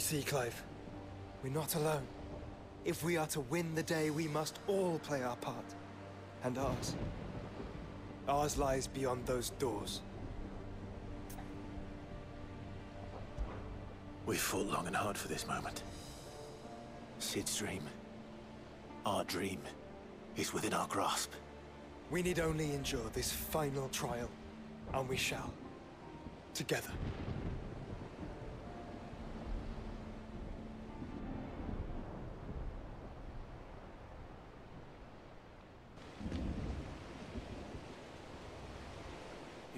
You see, Clive, we're not alone. If we are to win the day, we must all play our part. And ours. Ours lies beyond those doors. We've fought long and hard for this moment. Cid's dream, our dream, is within our grasp. We need only endure this final trial, and we shall. Together.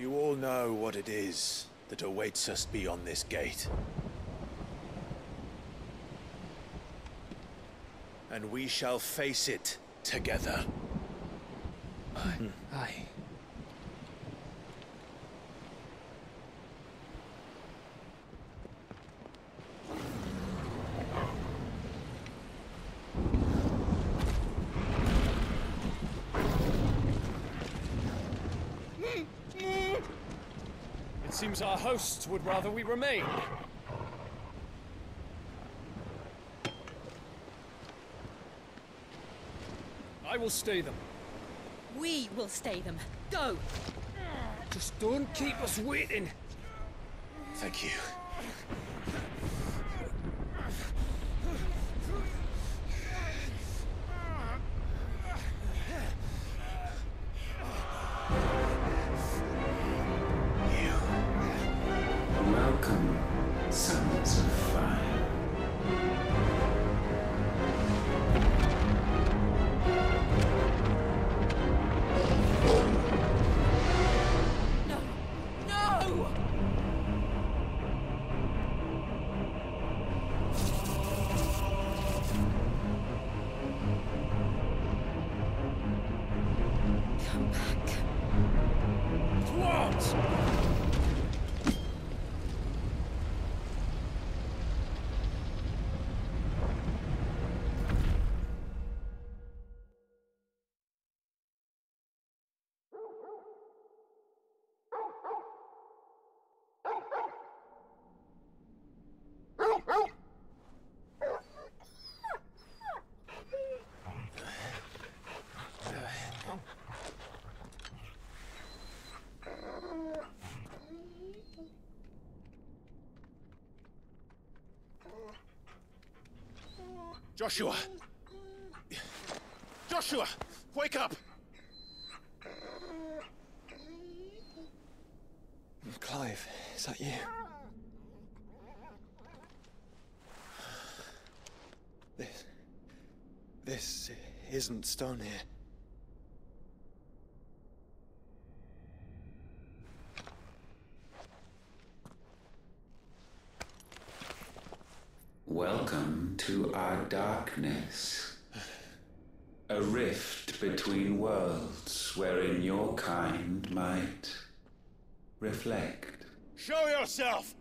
You all know what it is that awaits us beyond this gate. And we shall face it together. Aye. It seems our hosts would rather we remain. I will stay them. We will stay them. Go! Just don't keep us waiting. Thank you. Joshua! Joshua! Wake up! Clive, is that you? This. This isn't stone here. Welcome to our darkness. A rift between worlds wherein your kind might reflect. Show yourself!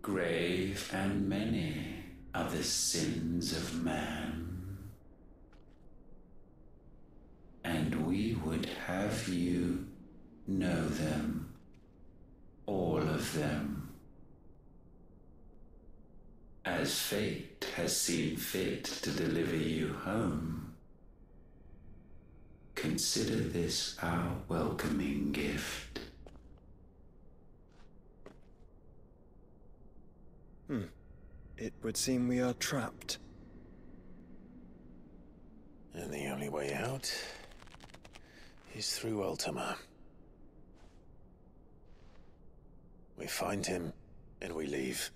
Grave and many are the sins of man. And we would have you know them, all of them. As fate has seen fit to deliver you home, consider this our welcoming gift. Hmm. It would seem we are trapped. And the only way out is through Ultima. We find him and we leave.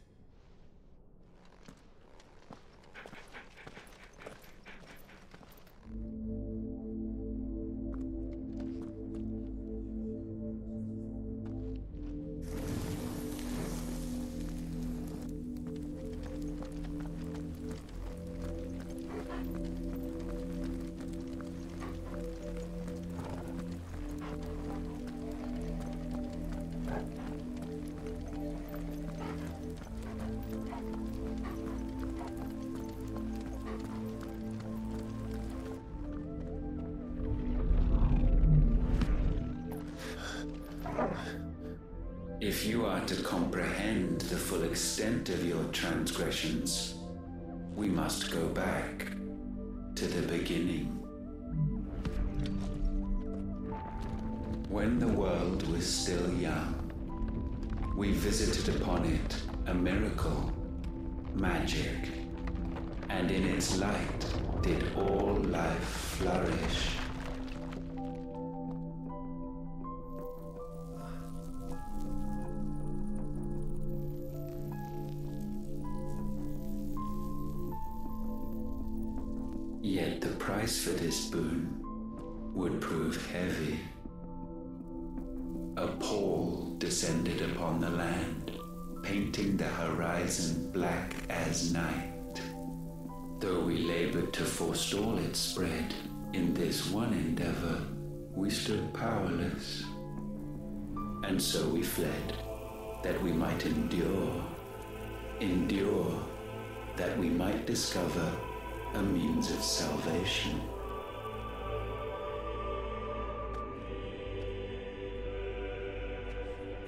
Transgressions, we must go back to the beginning. When the world was still young, we visited upon it a miracle, magic, and in its light did all life flourish. For this boon would prove heavy. A pall descended upon the land, painting the horizon black as night. Though we labored to forestall its spread, in this one endeavor we stood powerless. And so we fled, that we might endure, endure, that we might discover a means of salvation.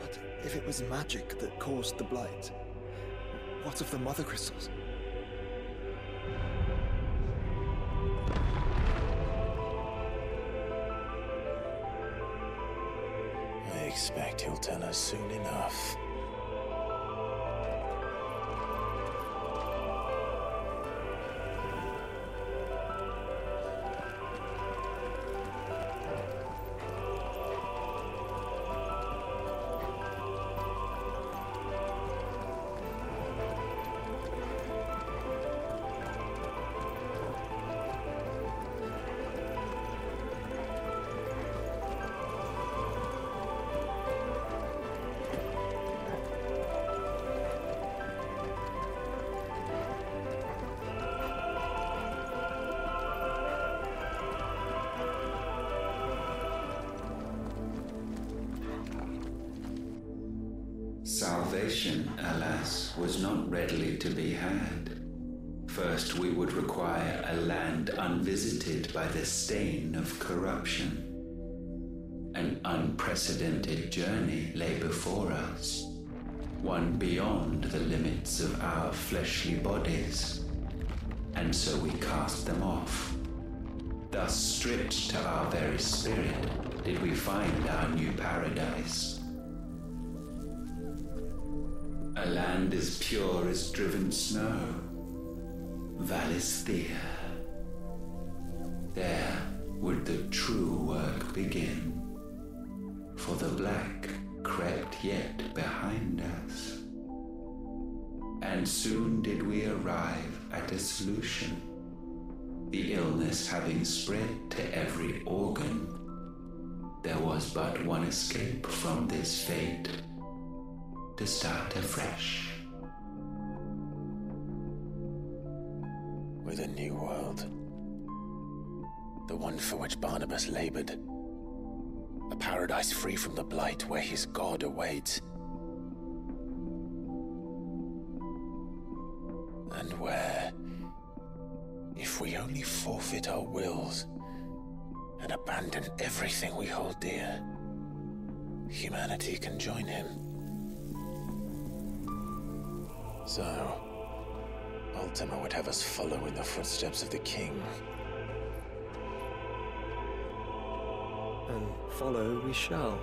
But if it was magic that caused the blight, what of the mother crystals? I expect he'll tell us soon enough. Salvation, alas, was not readily to be had. First, we would require a land unvisited by the stain of corruption. An unprecedented journey lay before us, one beyond the limits of our fleshly bodies. And so we cast them off. Thus, stripped to our very spirit, did we find our new paradise. As pure as driven snow. Valisthea. There would the true work begin. For the black crept yet behind us. And soon did we arrive at a solution. The illness having spread to every organ, there was but one escape from this fate to start afresh. With a new world. The one for which Barnabas labored. A paradise free from the blight where his God awaits. And where, if we only forfeit our wills and abandon everything we hold dear, humanity can join him. So, Ultima would have us follow in the footsteps of the king. And follow we shall.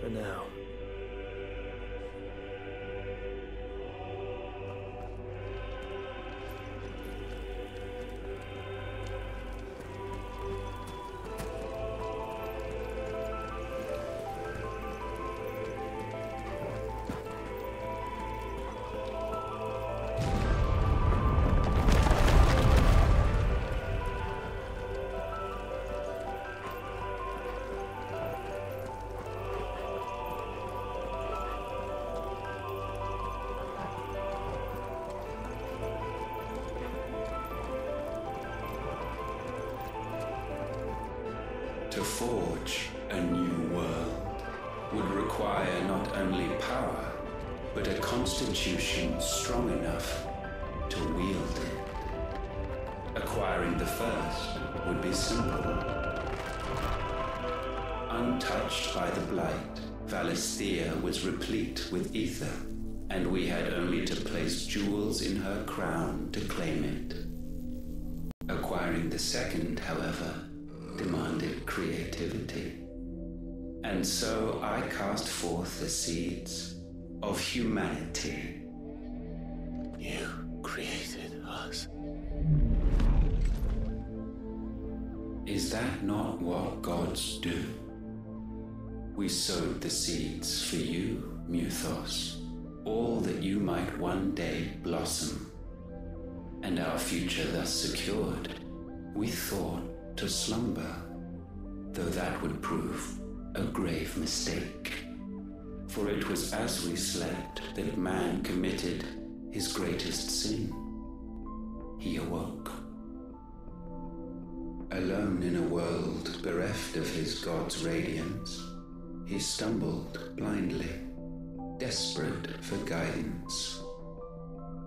For now. Strong enough to wield it. Acquiring the first would be simple. Untouched by the blight, Valisthea was replete with ether, and we had only to place jewels in her crown to claim it. Acquiring the second, however, demanded creativity. And so I cast forth the seeds of humanity. We sowed the seeds for you, Mythos, all that you might one day blossom. And our future thus secured, we thought to slumber, though that would prove a grave mistake. For it was as we slept that man committed his greatest sin. He awoke. Alone in a world bereft of his God's radiance, he stumbled blindly, desperate for guidance.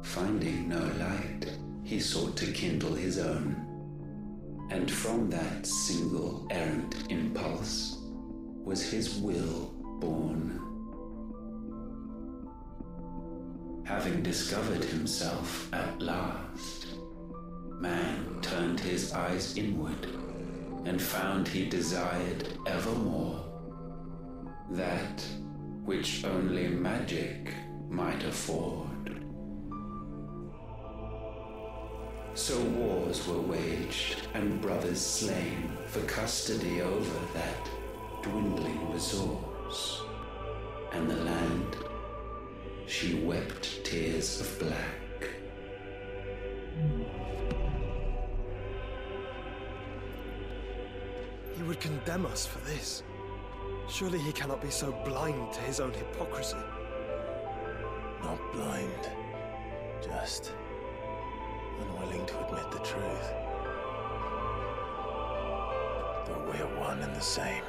Finding no light, he sought to kindle his own. And from that single errant impulse was his will born. Having discovered himself at last, man turned his eyes inward and found he desired evermore that which only magic might afford. So wars were waged and brothers slain for custody over that dwindling resource. And the land, she wept tears of black. He would condemn us for this. Surely he cannot be so blind to his own hypocrisy. Not blind, just unwilling to admit the truth. But we're one and the same.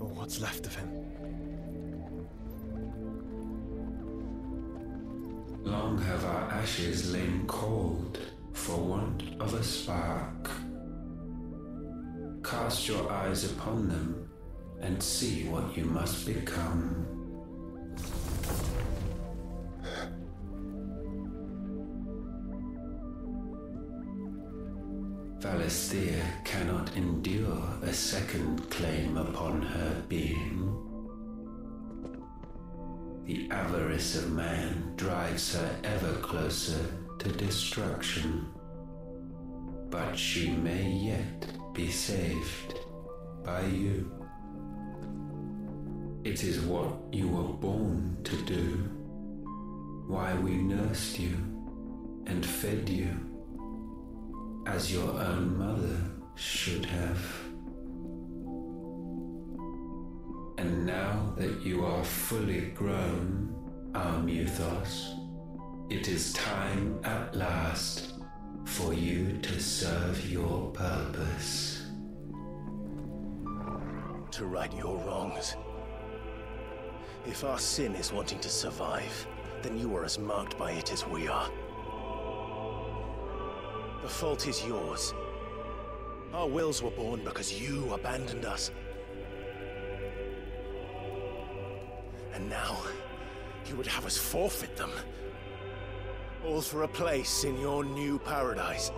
Or what's left of him. Long have our ashes lain cold for want of a spark. Cast your eyes upon them and see what you must become. The avarice of man drives her ever closer to destruction. But she may yet be saved by you. It is what you were born to do, why we nursed you and fed you as your own mother should have. And now that you are fully grown, our Mythos, it is time at last for you to serve your purpose. To right your wrongs. If our sin is wanting to survive, then you are as marked by it as we are. The fault is yours. Our wills were born because you abandoned us. And now, you would have us forfeit them. All for a place in your new paradise.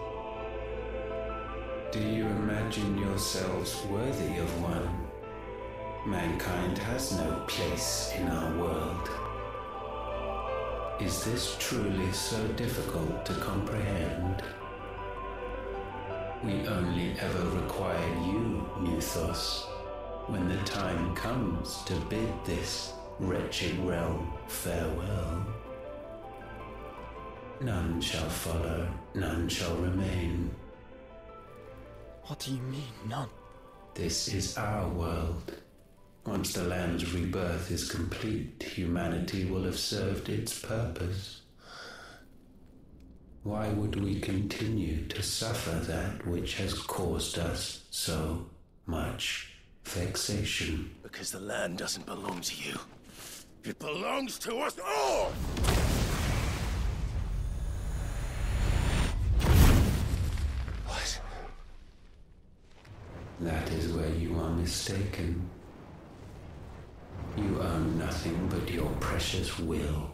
Do you imagine yourselves worthy of one? Mankind has no place in our world. Is this truly so difficult to comprehend? We only ever require you, Mythos, when the time comes to bid this wretched realm farewell. None shall follow, none shall remain. What do you mean, none? This is our world. Once the land's rebirth is complete, humanity will have served its purpose. Why would we continue to suffer that which has caused us so much vexation? Because the land doesn't belong to you. It belongs to us all! What? That is where you are mistaken. You own nothing but your precious will.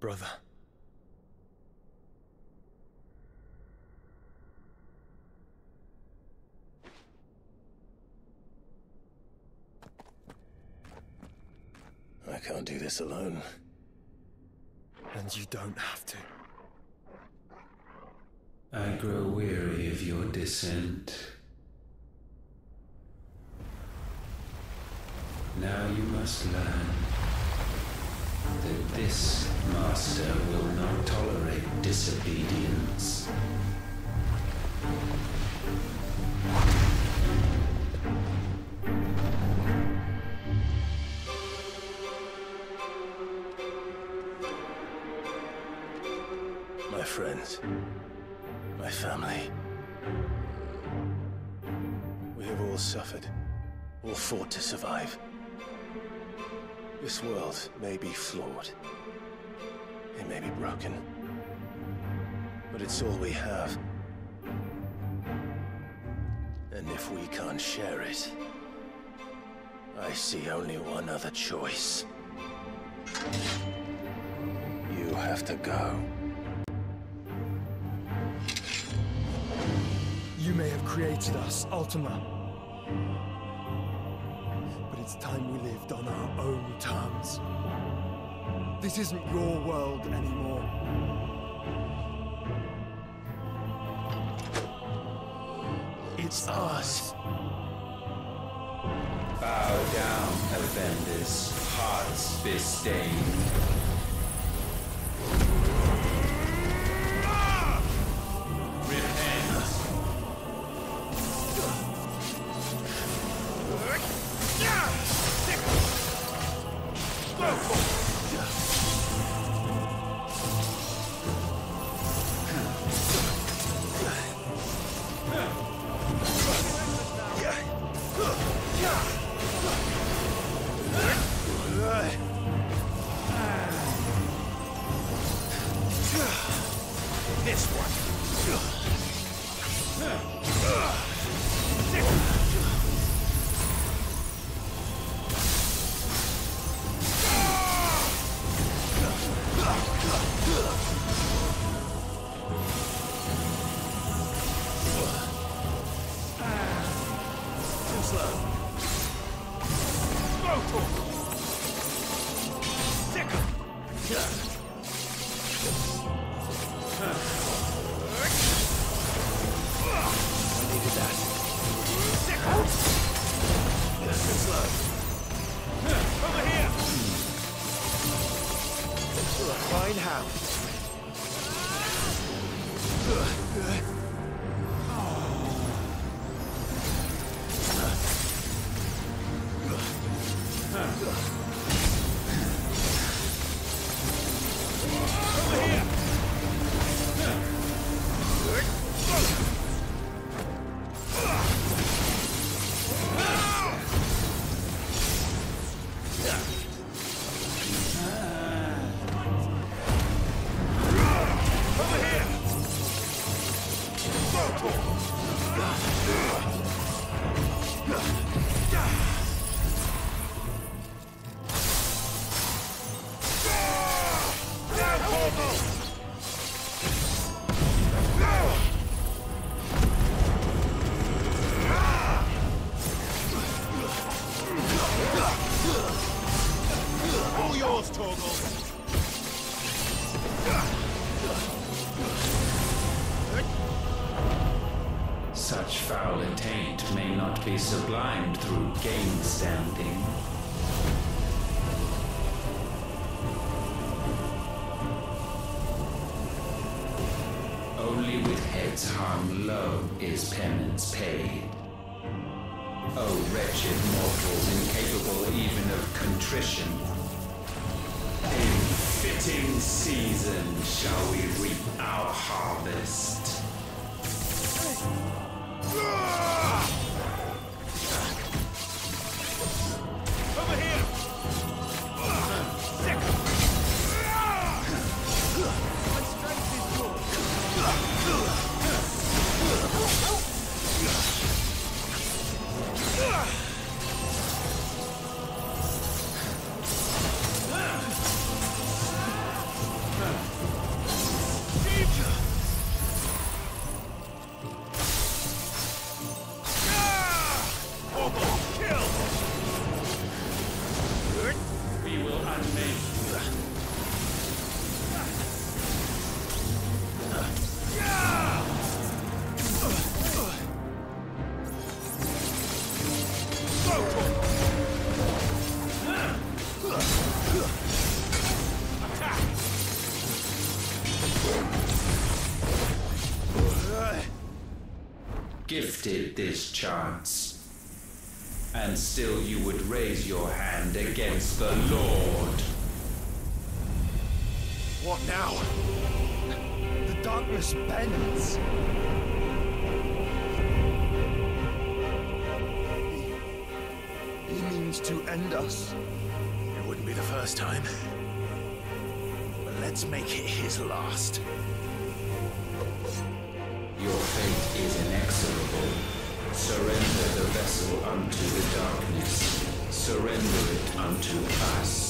Brother. I can't do alone. And you don't have to. I grow weary of your dissent. Now you must learn that this master will not tolerate disobedience. My family. We have all suffered. All fought to survive. This world may be flawed. It may be broken. But it's all we have. And if we can't share it, I see only one other choice. You have to go. Created us, Ultima. But it's time we lived on our own terms. This isn't your world anymore. It's us. Bow down, offenders, hearts be sublimed through game standing. Only with heads hung low is penance paid. Oh, wretched mortals incapable even of contrition. In fitting season shall we reap our harvest. This chance. And still you would raise your hand against the Lord. What now? The darkness bends. He, he means to end us. It wouldn't be the first time. But let's make it his last. Surrender the vessel unto the darkness. Surrender it unto us.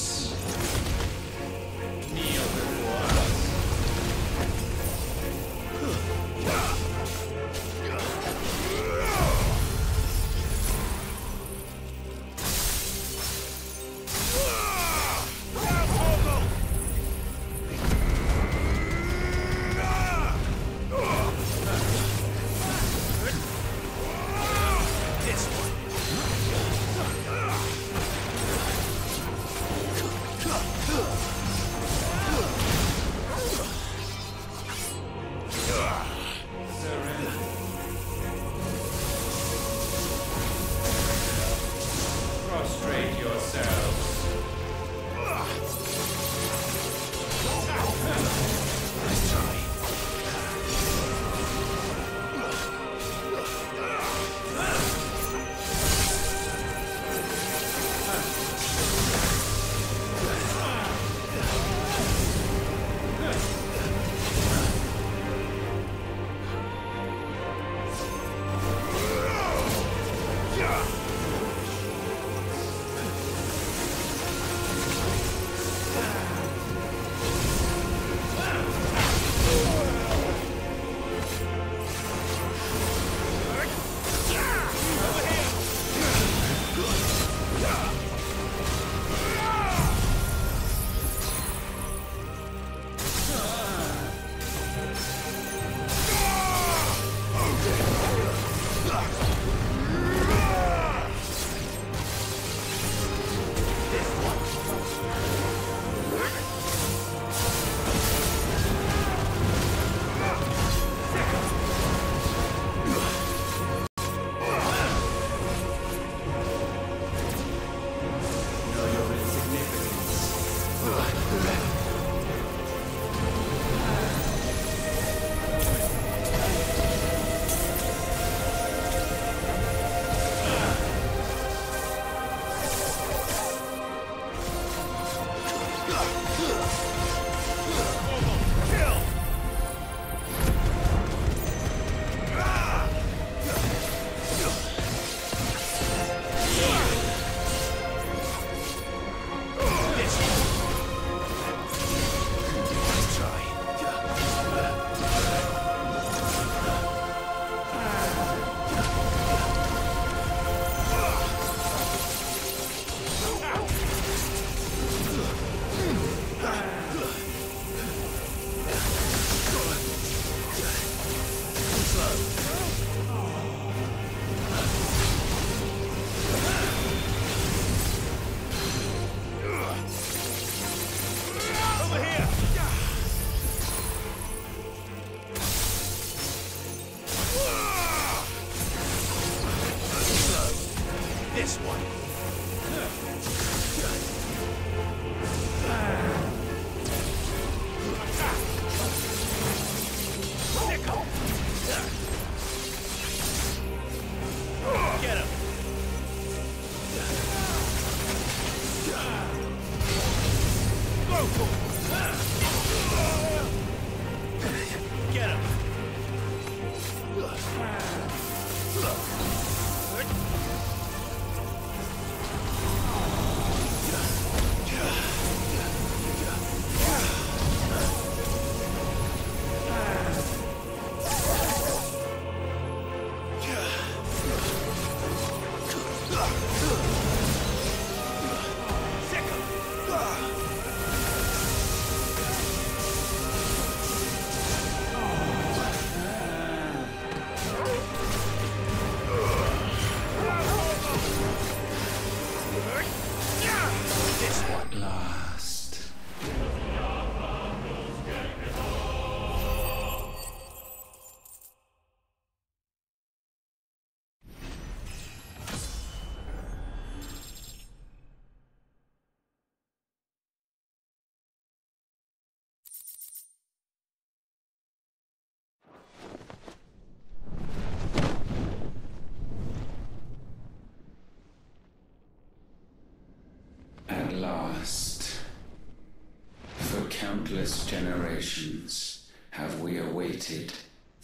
Countless generations, have we awaited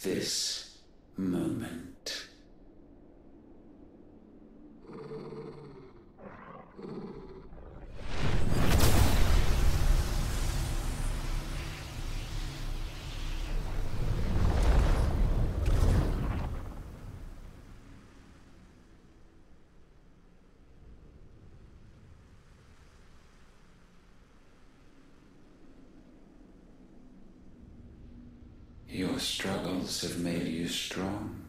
this moment. Your struggles have made you strong,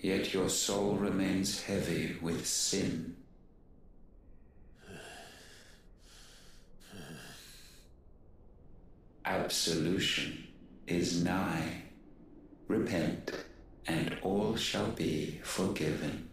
yet your soul remains heavy with sin. Absolution is nigh. Repent, and all shall be forgiven.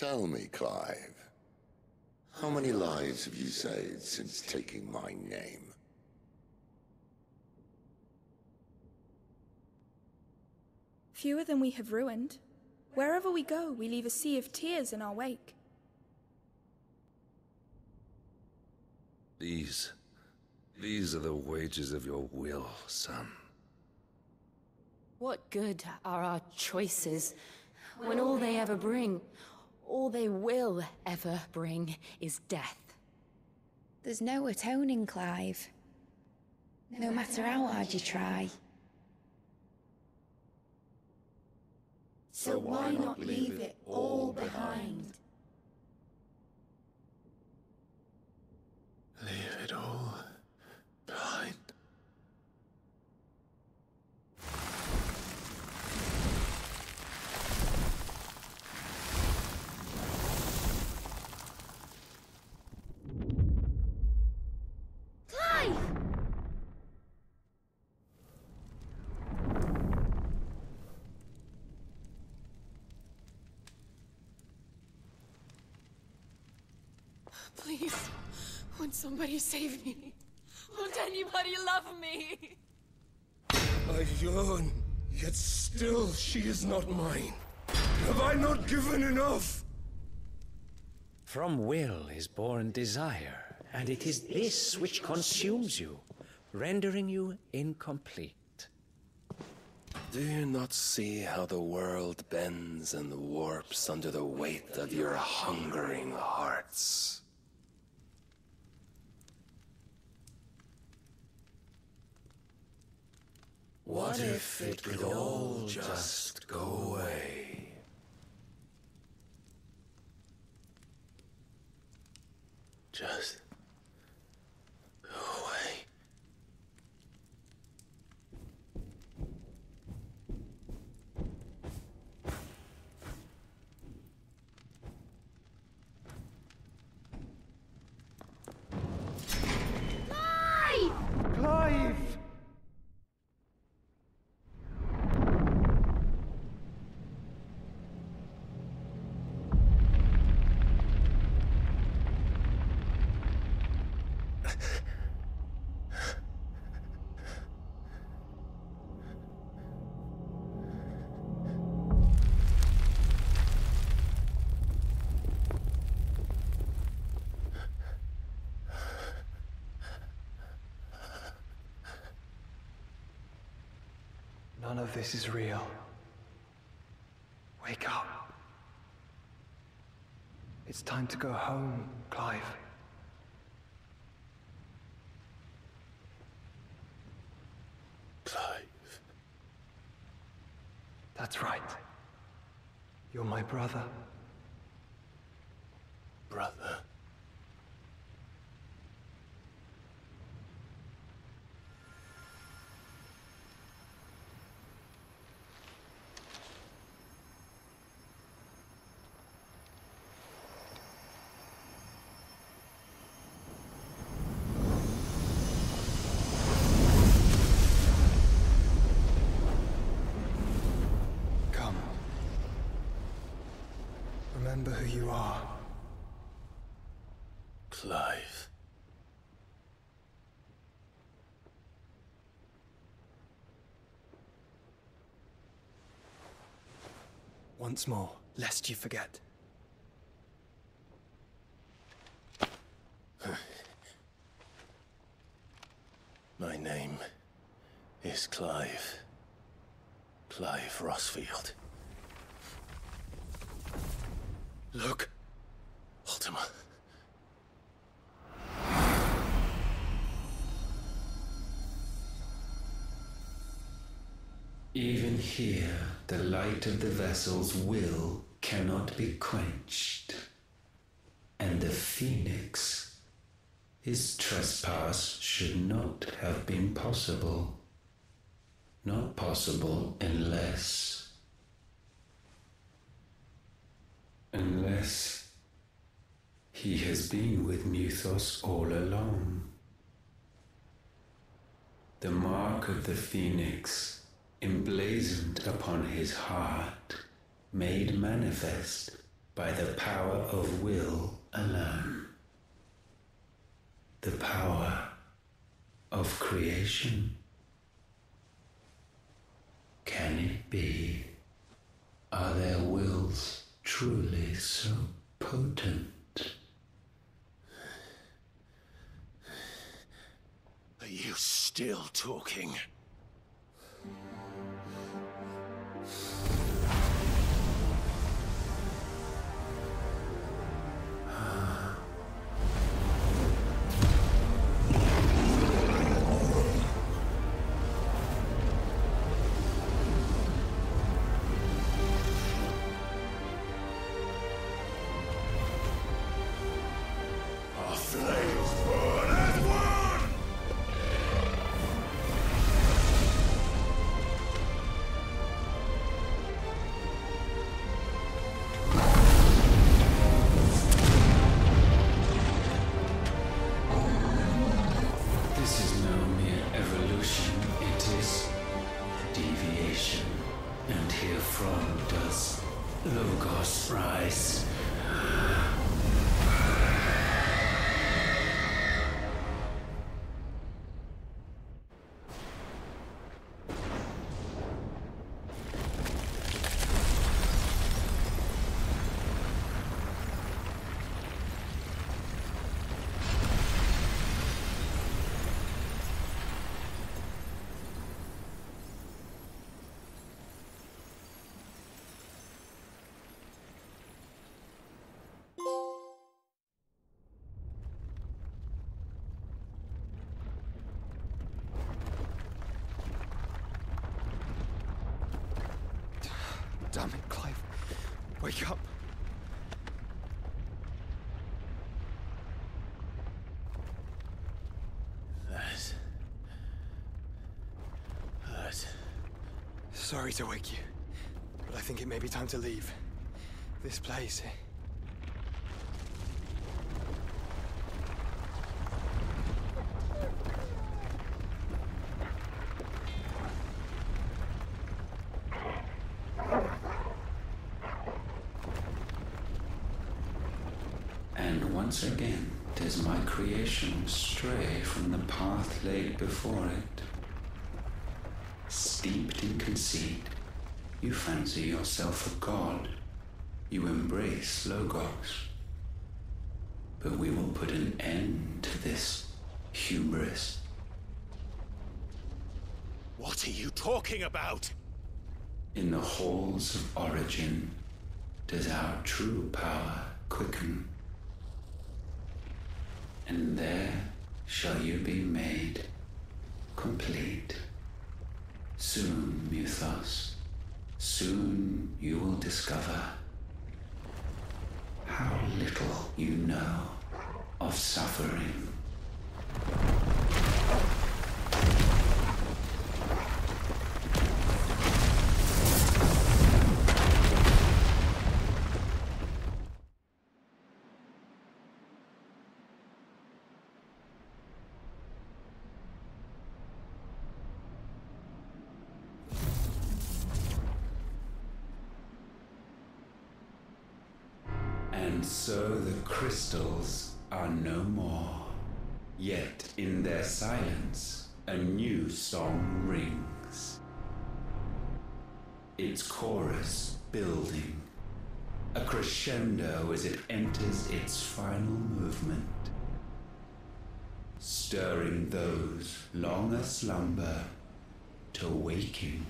Tell me, Clive, how many lives have you saved since taking my name? Fewer than we have ruined. Wherever we go, we leave a sea of tears in our wake. These. These are the wages of your will, son. What good are our choices when all they ever bring, all they will ever bring, is death? There's no atoning, Clive. No matter how hard you try. So why not leave it all behind? Leave it all behind. Clive! Please, won't somebody save me? Won't anybody love me? I yearn, yet still she is not mine. Have I not given enough? From will is born desire, and it is this which consumes you, rendering you incomplete. Do you not see how the world bends and warps under the weight of your hungering hearts? What if it could all just go away? Just None of this is real. Wake up. It's time to go home, Clive. Clive. That's right. You're my brother. You are. Clive. Once more, lest you forget. My name is Clive. Clive Rossfield. Look, Ultima. Even here, the light of the vessel's will cannot be quenched. And the Phoenix, his trespass should not have been possible. Not possible unless. Unless he has been with Mythos all along. The mark of the Phoenix, emblazoned upon his heart, made manifest by the power of will alone. The power of creation. Can it be? Are there wills truly so potent? Are you still talking? Wake up. That... That... Sorry to wake you, but I think it may be time to leave. This place. eh? And once again does my creation from the path laid before it. Steeped in conceit, you fancy yourself a god. You embrace Logos. But we will put an end to this hubris. What are you talking about? In the halls of origin does our true power quicken. And there shall you be made complete. Soon, Mythos, soon you will discover how little you know of suffering. Crescendo as it enters its final movement, stirring those long aslumber to waking.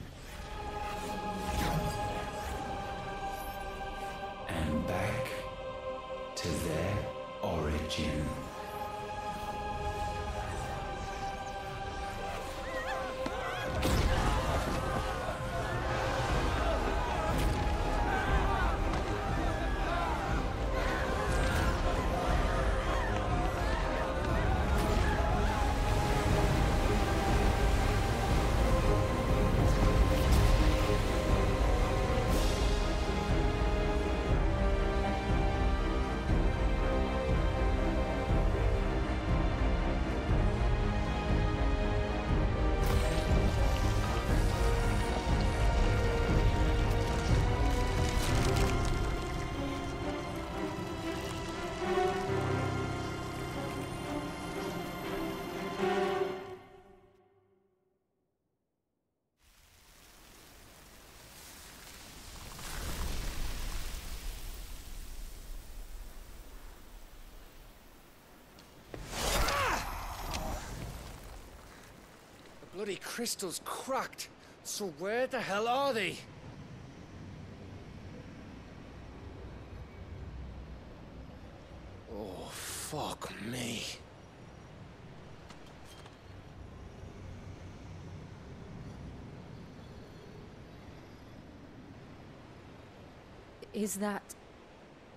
Bloody crystal's cracked. So where the hell are they? Oh, fuck me. Is that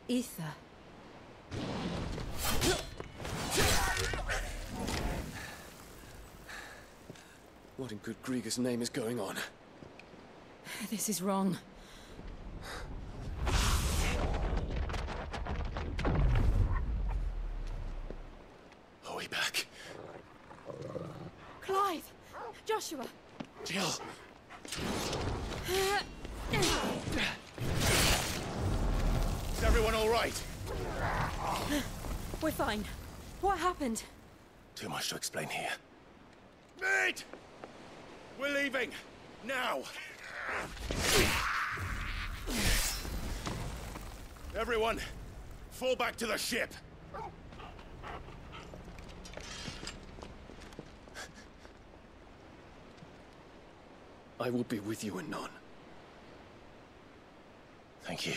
aether? What in good Greagor's name is going on? This is wrong. Are we back? Clive! Joshua! Jill! Is everyone all right? We're fine. What happened? Too much to explain here. Mate! We're leaving! Now! Everyone, fall back to the ship! I will be with you anon. Thank you.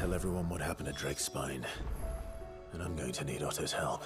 Tell everyone what happened to Drake's Spine. And I'm going to need Otto's help.